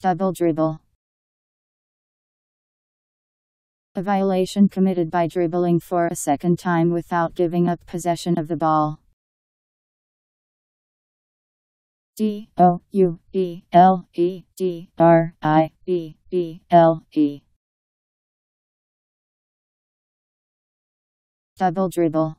Double dribble. A violation committed by dribbling for a second time without giving up possession of the ball. D O U E L E D R I B B L E Double dribble